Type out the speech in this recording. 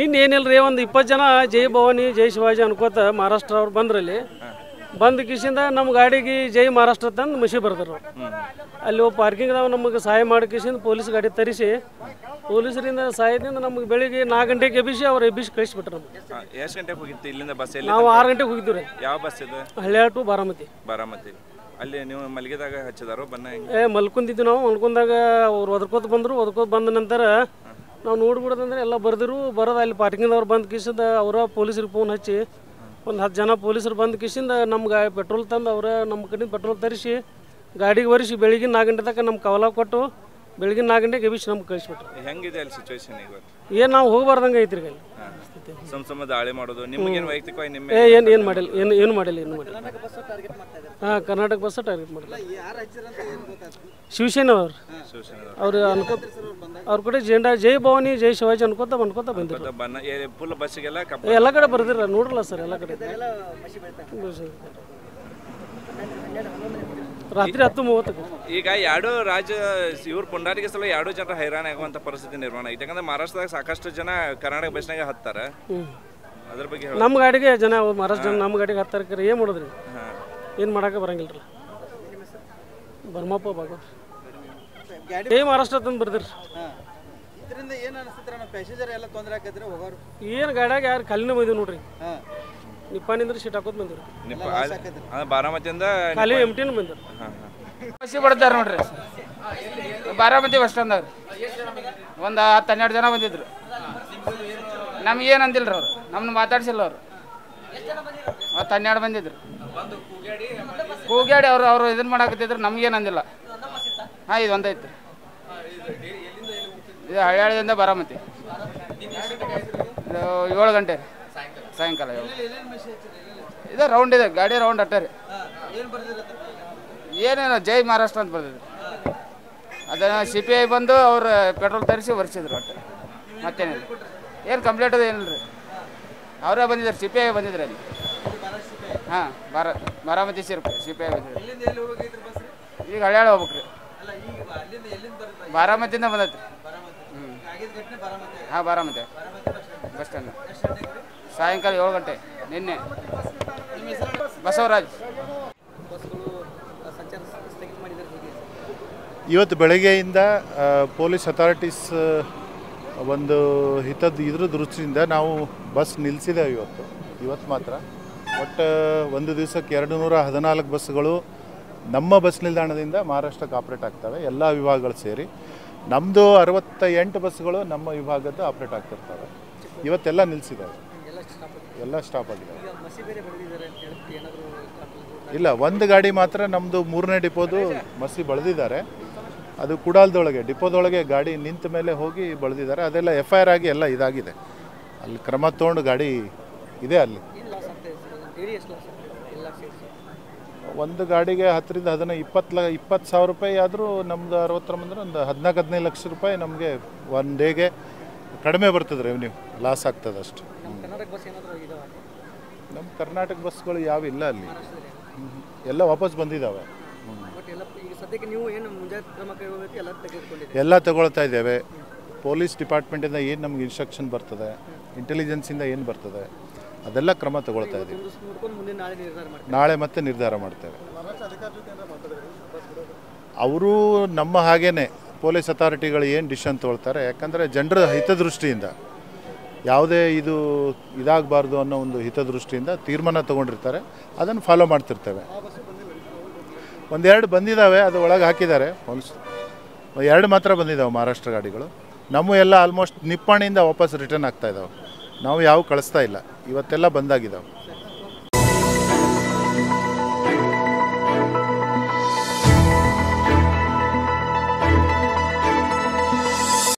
ನಿನ್ನ ಏನಿಲ್ಲ ರೀ ಒಂದು ಇಪ್ಪತ್ತು ಜನ ಜೈ ಭವಾನಿ ಜೈ ಶಿವಾಜಿ ಅನ್ಕೋತ ಮಹಾರಾಷ್ಟ್ರ ಅವ್ರು ಬಂದ್ರಲ್ಲಿ. ಬಂದ ಕಿಶಿಂದ ನಮ್ಮ ಗಾಡಿಗೆ ಜೈ ಮಹಾರಾಷ್ಟ್ರ ತಂದು ಮುಸಿ ಬರ್ದರು. ಅಲ್ಲಿ ಪಾರ್ಕಿಂಗ್ದಾಗ ನಮಗೆ ಸಹಾಯ ಮಾಡಿ ಕಿಸಿಂದ ಪೊಲೀಸ್ ಗಾಡಿ ತರಿಸಿ. ಪೊಲೀಸರಿಂದ ಸಹಾಯದಿಂದ ನಮಗೆ ಬೆಳಿಗ್ಗೆ ನಾಲ್ಕು ಗಂಟೆಗೆ ಎಬ್ಬಿಸಿ ಅವ್ರು ಎಬ್ಬಿಸಿ ಕಳಿಸ್ಬಿಟ್ರು ಬಿಟ್ರು ಎಷ್ಟು ಗಂಟೆಗೆ ಹೋಗಿತ್ತು ಇಲ್ಲಿಂದ ಬಸ್ ನಾವು ಆರು ಗಂಟೆಗೆ ಹೋಗಿದ್ದೀವಿ ರೀ. ಯಾವ ಬಸ್ ಇದು? ಹಳ್ಳಿಯಾಳ ಟು ಬಾರಾಮತಿ. ಬಾರಾಮತಿ. ಅಲ್ಲಿ ನೀವು ಮಲಗಿದಾಗ ಹಚ್ಚಿದಾರೋ ಬನ್ನ ಹೆಂಗೆ? ಏ ಮಲ್ಕೊಂಡಿದ್ವಿ ನಾವು ಮಲ್ಕೊಂಡಾಗ ಅವ್ರು ಒದ್ಕೋತ ಬಂದರು ಒದ್ಕೋತ ಬಂದ ನಂತರ ನಾವು ನೋಡ್ಬಿಡೋದಂದ್ರೆ ಎಲ್ಲ ಬರೆದಿರು ಬರೋದು ಅಲ್ಲಿ ಪಾರ್ಕಿಂಗ್ದವ್ರು ಬಂದು ಕಿಸಿದ ಅವರ ಪೊಲೀಸರಿಗೆ ಫೋನ್ ಹಚ್ಚಿ. ಒಂದು ಹತ್ತು ಜನ ಪೊಲೀಸರು ಬಂದು ಕಿಸಿಂದ ನಮ್ಗೆ ಪೆಟ್ರೋಲ್ ತಂದು ಅವರ ನಮ್ಮ ಕಡೆಯಿಂದ ಪೆಟ್ರೋಲ್ ತರಿಸಿ ಗಾಡಿಗೆ ಬರಿಸಿ ಬೆಳಗಿನ ನಾಲ್ಕು ಗಂಟೆ ತನಕ ನಮ್ಮ ಕವಲ ಕೊಟ್ಟು ಬೆಳಗಿನ ನಾಲ್ಕು ಗಂಟೆಗೆ ಎಬ್ಬಿಸಿ ನಮ್ಗೆ ಕಳಿಸ್ಬಿಟ್ರು. ಹೆಂಗಿದೆ ಅಲ್ಲಿ ಸಿಚುವೇಶನ್ ಇವತ್ತು ಏನು ನಾವು ಹೋಗಬಾರ್ದಂಗೆ ಐತ್ರಿ ಅಲ್ಲಿ. ಸುಮ್ ದಾಳಿ ಮಾಡೋದು. ನಿಮ್ಗೇನು ವೈಯಕ್ತಿಕವಾಗಿ ನಿಮ್ಮ ಏ ಏನು ಏನು ಮಾಡಿಲ್ಲ ಏನು ಏನು ಮಾಡಿಲ್ಲ ಏನು ಮಾಡಿಲ್ಲ. ಹಾಂ ಕರ್ನಾಟಕ ಬಸ್ಸ ಟಾರ್ಗೆಟ್ ಮಾಡಿಲ್ಲ ಶಿವಸೇನೆ ಅವ್ರು ಶಿವಸೇನೆ ಅವ್ರು ಕಡೆ ಜೆಂಡಾ ಜೈ ಭವಾನಿ ಜೈ ಶಿವಾಜಿ ಅನ್ಕೋತ ಅನ್ಕೋತ ಬಂದಿರ ಫುಲ್ ಬಸ್ಸಿಗೆಲ್ಲ ಎಲ್ಲ ಕಡೆ ಬರ್ದಿರ ನೋಡ್ರಲ್ಲ ಸರ್ ಎಲ್ಲ ಕಡೆ. ರಾತ್ರಿ ಹತ್ತು ಮೂವತ್ತು ಈಗ ಎರಡು ರಾಜ್ಯ ಇವ್ರ ಪುಂಡಾರಿಗೆ ಸಲ ಎರಡು ಜನ ಹೈರಾಣ ಆಗುವಂತ ಪರಿಸ್ಥಿತಿ ನಿರ್ಮಾಣ. ಐತೆ ಯಾಕಂದ್ರೆ ಮಹಾರಾಷ್ಟ್ರದಾಗ ಸಾಕಷ್ಟು ಜನ ಕರ್ನಾಟಕ ಬಸ್ನಾಗ ಹತ್ತಾರ. ಅದ್ರ ಬಗ್ಗೆ ನಮ್ಮ ಗಾಡಿಗೆ ಜನ ಮಹಾರಾಷ್ಟ್ರ ಜನ ನಮ್ಮ ಗಾಡಿಗೆ ಹತ್ತಾರ ಏನು ಮಾಡುದ್ರಿ? ಏನ್ ಮಾಡಕ್ಕೆ ಬರಂಗಿಲ್ಲ ಬರ್ಮಪ್ಪ ಏ ಮಹಾರಾಷ್ಟ್ರ ತಂದು ಬರ್ದಿರಿ ಇದರಿಂದ ಏನು ಅನಿಸ್ತೈತೆ ನಮ್ಮ ಪ್ಯಾಸೆಂಜರ್ ಎಲ್ಲ ತೊಂದರೆ ಆಕೈತ್ರಿ ಹೋಗೋರು? ಏನು ಗಾಡ್ಯಾಗ ಯಾರು ಕಲ್ಲಿನ ಬಂದಿವಿ ನೋಡ್ರಿ. ಹಾಂ. ನಿಪ್ಪಾನಿಂದ್ರ ಶೀಟ್ ಹಾಕೋದ್ ಬಂದಿರಿ ನಿಪ್ಪ ಬಾರಾಮತಿಯಿಂದ ಖಾಲಿ ಎಂಟಿನ ಬಂದಿರಿ ಬಸ್. ಬಸ್ಸಿ ಬಿಡ್ತಾರೆ ನೋಡ್ರಿ. ಬಾರಾಮತಿ ಬಸ್ ಸ್ಟ್ಯಾಂಡ್ದಾಗ ಒಂದು ಹತ್ತು ಹನ್ನೆರಡು ಜನ ಬಂದಿದ್ರು. ನಮ್ಗೇನು ಅಂದಿಲ್ರಿ ಅವ್ರು? ನಮ್ಮನ್ನ ಮಾತಾಡ್ಸಿಲ್ಲ ಅವ್ರು. ಹತ್ತು ಹನ್ನೆರಡು ಬಂದಿದ್ರು. ಕೂಗ್ಯಾಡಿ ಅವ್ರು ಅವ್ರು ಇದನ್ನ ಮಾಡಾಕತ್ತಿದ್ರು ನಮ್ಗೇನು ಅಂದಿಲ್ಲ. ಹಾಂ ಇದು ಒಂದೈತಿ ಇದು ಹಳ್ಯಾಳದಿಂದ ಬಾರಾಮತಿ ಇದು ಏಳು ಗಂಟೆ. ಸಾಯಂಕಾಲ ಇದು ರೌಂಡ್ ಇದೆ, ಗಾಡಿ ರೌಂಡ್ ಅಟ್ಟೆ ರೀ. ಏನೇನು ಜೈ ಮಹಾರಾಷ್ಟ್ರ ಅಂತ ಬರ್ದಿದೆ ಅದನ್ನು ಸಿ ಪಿ ಐ ಬಂದು ಅವ್ರು ಪೆಟ್ರೋಲ್ ತರಿಸಿ ಒರೆಸಿದ್ರು ಅಟ್ಟೆ. ಮತ್ತೇನಿಲ್ಲ. ಏನು ಕಂಪ್ಲೇಂಟ್ ಅದು ಏನಿಲ್ಲ ರೀ ಅವರೇ ಬಂದಿದ್ದಾರೆ ಸಿ ಪಿ ಐ ಬಂದಿದ್ರು ಅಲ್ಲಿ. ಹಾಂ, ಬಾರ Baramati C C P I ಬಂದಿದ್ರು ಈಗ ಹಳ್ಯಾಳ ಹೋಗ್ಬೇಕ್ರಿ. ಬಾರಾಮತಿಯಿಂದ ಬಂದೈತಿ ಹ್ಞೂ ಹಾಂ ಬಾರಾಮತಿ ಬಸ್ ಸ್ಟ್ಯಾಂಡ್. ಸಾಯಂಕಾಲ ಏಳು ಗಂಟೆ, ನಿನ್ನೆ. ಬಸವರಾಜ್. ಇವತ್ತು ಬೆಳಗ್ಗೆಯಿಂದ ಪೊಲೀಸ್ ಅಥಾರಿಟೀಸ್ ಒಂದು ಹಿತದ ಇದ್ರ ದೃಷ್ಟಿಯಿಂದ ನಾವು ಬಸ್ ನಿಲ್ಲಿಸಿದ್ದೇವೆ ಇವತ್ತು. ಇವತ್ತು ಮಾತ್ರ. ಒಟ್ಟು, ಒಂದು ದಿವಸಕ್ಕೆ ಎರಡು ನೂರ ಹದಿನಾಲ್ಕು ಬಸ್ಗಳು ನಮ್ಮ ಬಸ್ ನಿಲ್ದಾಣದಿಂದ ಮಹಾರಾಷ್ಟ್ರಕ್ಕೆ ಆಪ್ರೇಟ್ ಆಗ್ತವೆ. ಎಲ್ಲ ವಿಭಾಗಗಳು ಸೇರಿ. ನಮ್ಮದು ಅರವತ್ತ ಎಂಟು ಬಸ್ಗಳು ನಮ್ಮ ವಿಭಾಗದ ಆಪ್ರೇಟ್ ಆಗ್ತಿರ್ತವೆ. ಇವತ್ತೆಲ್ಲ ನಿಲ್ಲಿಸಿದ್ದಾವೆ ಎಲ್ಲ ಸ್ಟಾಪ್ ಆಗಿದ್ದಾವೆ ಇಲ್ಲ ಒಂದು ಗಾಡಿ ಮಾತ್ರ ನಮ್ಮದು ಮೂರನೇ ಡಿಪೋದು ಮಸಿ ಬಳದಿದ್ದಾರೆ. ಅದು ಕುಡಾಲ್ದೊಳಗೆ ಡಿಪೋದೊಳಗೆ ಗಾಡಿ ನಿಂತ ಮೇಲೆ ಹೋಗಿ ಬಳದಿದ್ದಾರೆ. ಅದೆಲ್ಲ ಎಫ್ ಐ ಆರ್ ಆಗಿ ಎಲ್ಲ ಇದಾಗಿದೆ. ಅಲ್ಲಿ ಕ್ರಮ ತೊಗೊಂಡು ಗಾಡಿ ಇದೆ ಅಲ್ಲಿ. ಒಂದು ಗಾಡಿಗೆ ಹತ್ತರಿಂದ ಹದಿನೈದು ಇಪ್ಪತ್ತು ಲ ಇಪ್ಪತ್ತು ಸಾವಿರ ರೂಪಾಯಿ ಆದರೂ ನಮ್ದು ಅರವತ್ತರ ಬಂದರೆ ಒಂದು ಹದಿನಾಲ್ಕು ಹದಿನೈದು ಲಕ್ಷ ರೂಪಾಯಿ ನಮಗೆ ಒನ್ ಡೇಗೆ ಕಡಿಮೆ ಬರ್ತದೆ ರೆವೆನ್ಯೂ ಲಾಸ್ ಆಗ್ತದೆ ಅಷ್ಟು. ನಮ್ಮ ಕರ್ನಾಟಕ ಬಸ್ಗಳು ಯಾವಿಲ್ಲ ಅಲ್ಲಿ. ಎಲ್ಲ ವಾಪಸ್ ಬಂದಿದ್ದಾವೆ ಎಲ್ಲ ತಗೊಳ್ತಾ ಇದ್ದೇವೆ. ಪೊಲೀಸ್ ಡಿಪಾರ್ಟ್ಮೆಂಟಿಂದ ಏನು ನಮ್ಗೆ ಇನ್ಸ್ಟ್ರಕ್ಷನ್ ಬರ್ತದೆ? ಇಂಟೆಲಿಜೆನ್ಸಿಂದ ಏನು ಬರ್ತದೆ? ಅದೆಲ್ಲ ಕ್ರಮ ತಗೊಳ್ತಾ ಇದ್ದೀವಿ. ನಾಳೆ ಮತ್ತೆ ನಿರ್ಧಾರ ಮಾಡ್ತೇವೆ. ಅವರು ನಮ್ಮ ಹಾಗೇನೆ ಪೊಲೀಸ್ ಅಥಾರಿಟಿಗಳು ಏನು ಡಿಸಿಷನ್ ತಗೊಳ್ತಾರೆ ಯಾಕಂದರೆ ಜನರ ಹಿತದೃಷ್ಟಿಯಿಂದ ಯಾವುದೇ ಇದು ಇದಾಗಬಾರ್ದು ಅನ್ನೋ ಒಂದು ಹಿತದೃಷ್ಟಿಯಿಂದ ತೀರ್ಮಾನ ತಗೊಂಡಿರ್ತಾರೆ ಅದನ್ನು ಫಾಲೋ ಮಾಡ್ತಿರ್ತೇವೆ. ಒಂದೆರಡು ಬಂದಿದ್ದಾವೆ ಅದು ಒಳಗೆ ಹಾಕಿದ್ದಾರೆ ಪೊಲೀಸ್. ಎರಡು ಮಾತ್ರ ಬಂದಿದ್ದಾವೆ ಮಹಾರಾಷ್ಟ್ರ ಗಾಡಿಗಳು. ನಮ್ಮ ಎಲ್ಲ ಆಲ್ಮೋಸ್ಟ್ ನಿಪ್ಪಾಣಿಯಿಂದ ವಾಪಸ್ ರಿಟರ್ನ್ ಆಗ್ತಾ ಇದ್ದಾವೆ ನಾವು ಯಾವ ಕಳಿಸ್ತಾ ಇಲ್ಲ. ಇವತ್ತೆಲ್ಲ ಬಂದಾಗಿದ್ದಾವೆ.